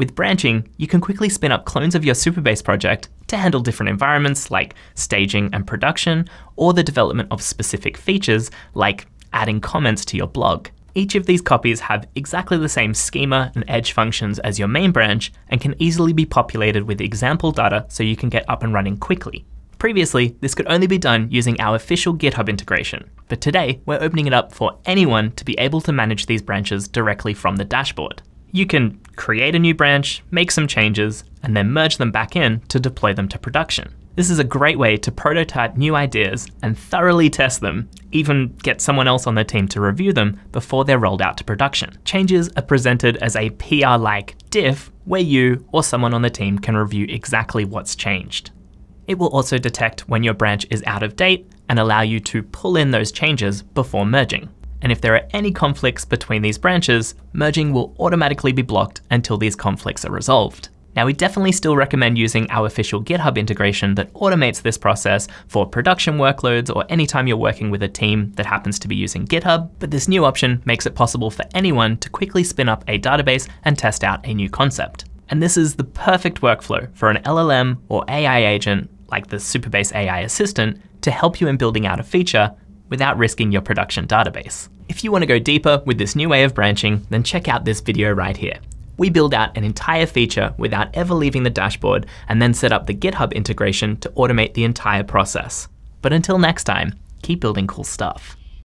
With branching, you can quickly spin up clones of your Supabase project to handle different environments like staging and production, or the development of specific features like adding comments to your blog. Each of these copies have exactly the same schema and edge functions as your main branch and can easily be populated with example data so you can get up and running quickly. Previously, this could only be done using our official GitHub integration, but today we're opening it up for anyone to be able to manage these branches directly from the dashboard. You can create a new branch, make some changes, and then merge them back in to deploy them to production. This is a great way to prototype new ideas and thoroughly test them, even get someone else on the team to review them before they're rolled out to production. Changes are presented as a PR-like diff where you or someone on the team can review exactly what's changed. It will also detect when your branch is out of date and allow you to pull in those changes before merging. And if there are any conflicts between these branches, merging will automatically be blocked until these conflicts are resolved. Now we definitely still recommend using our official GitHub integration that automates this process for production workloads or anytime you're working with a team that happens to be using GitHub, but this new option makes it possible for anyone to quickly spin up a database and test out a new concept. And this is the perfect workflow for an LLM or AI agent like the Supabase AI Assistant to help you in building out a feature without risking your production database. If you want to go deeper with this new way of branching, then check out this video right here we build out an entire feature without ever leaving the dashboard and then set up the GitHub integration to automate the entire process. But until next time, keep building cool stuff.